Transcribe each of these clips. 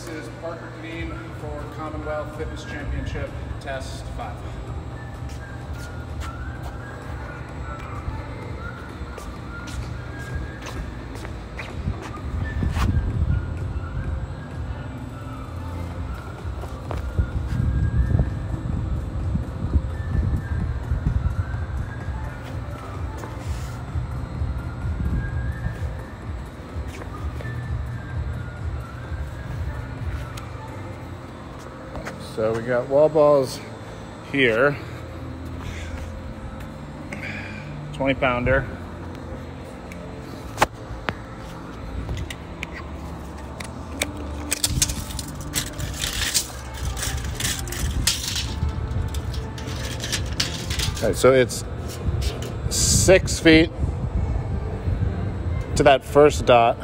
This is Parker Devine for Commonwealth Fitness Championship Test 5. So we got wall balls here. 20 pounder. Okay, so it's six feet to that first dot.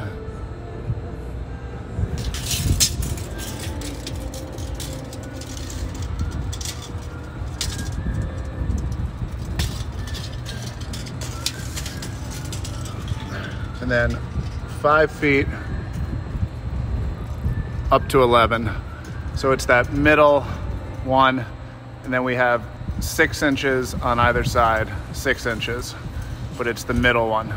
Five feet up to 11. So it's that middle one, and then we have six inches on either side, six inches, but it's the middle one.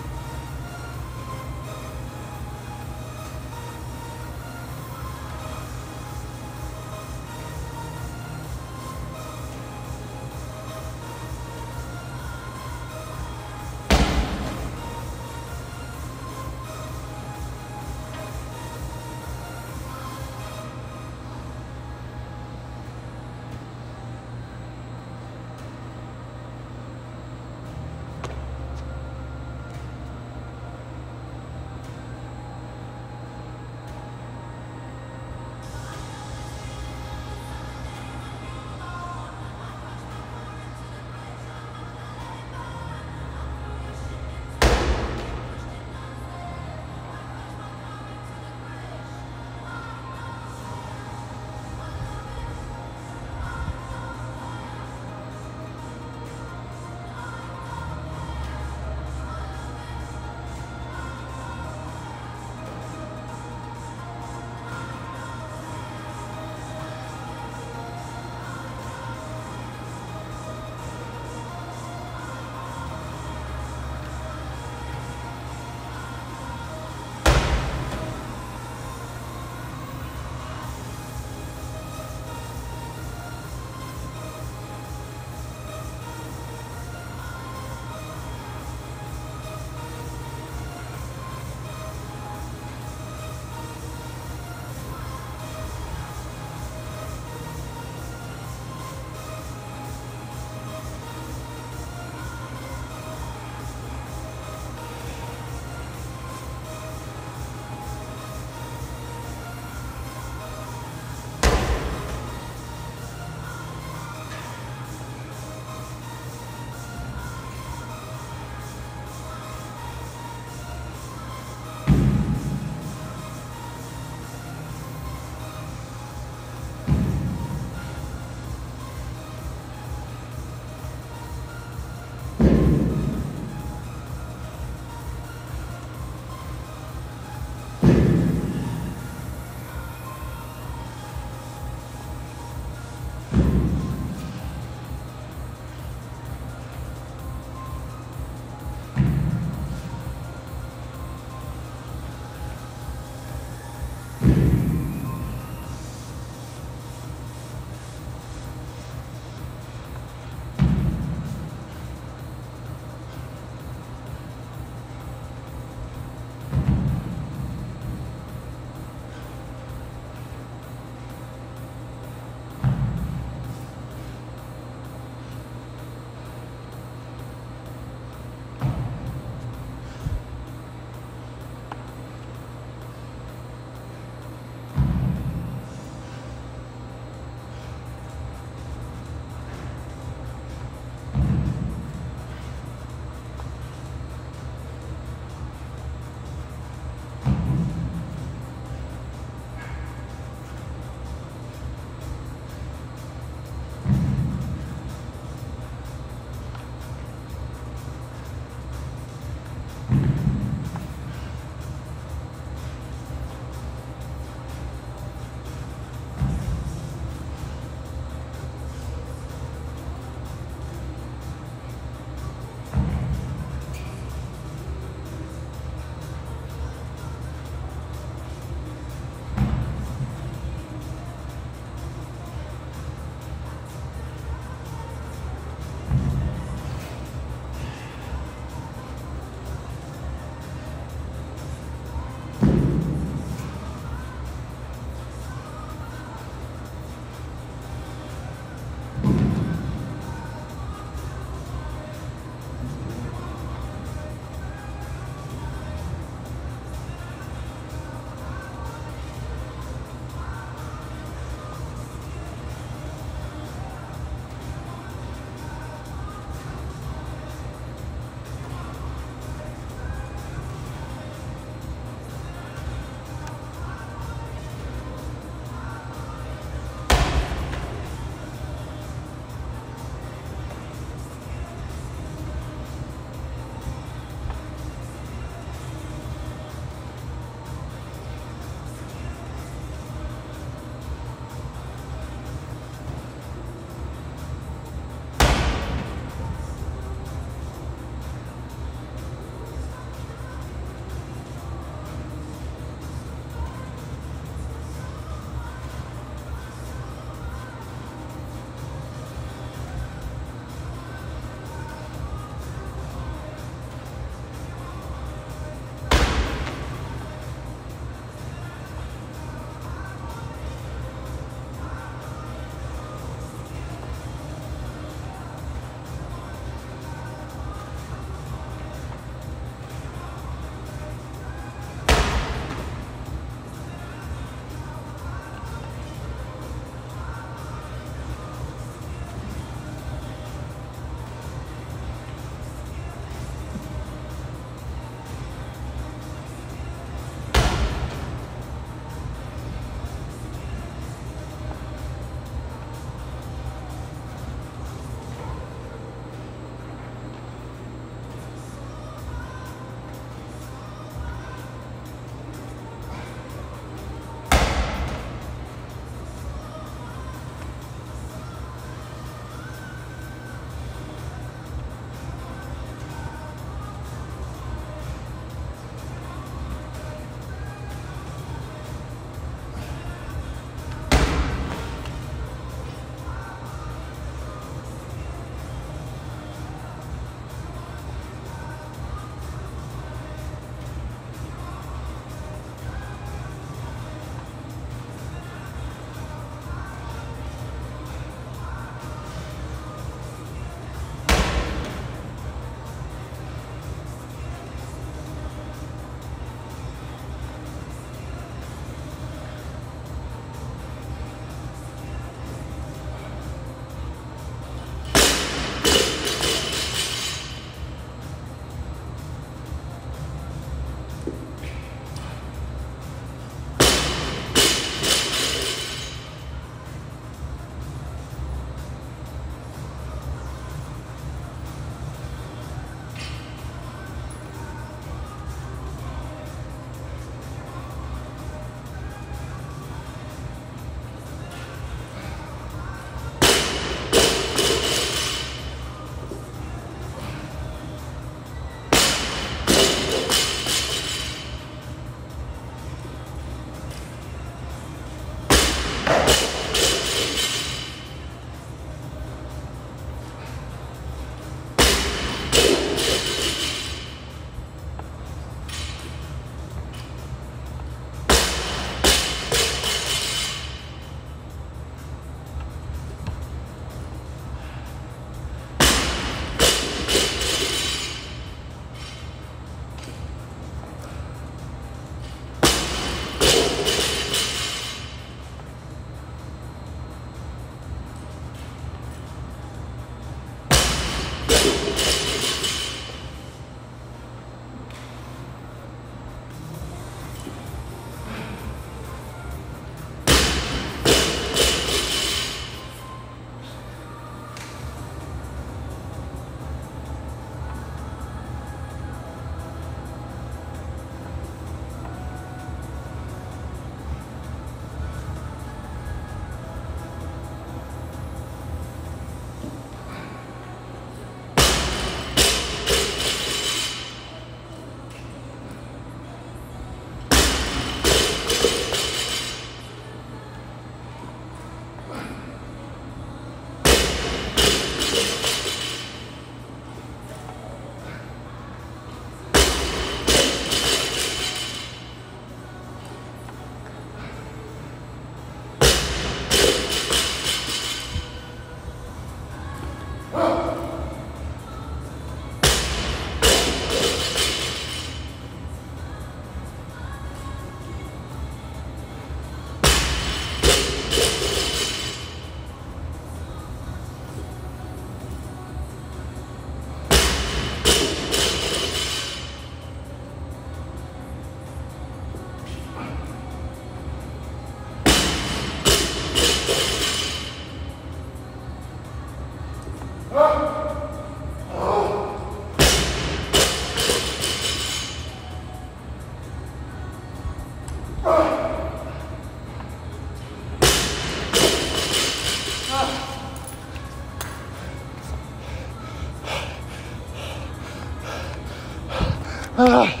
Ah.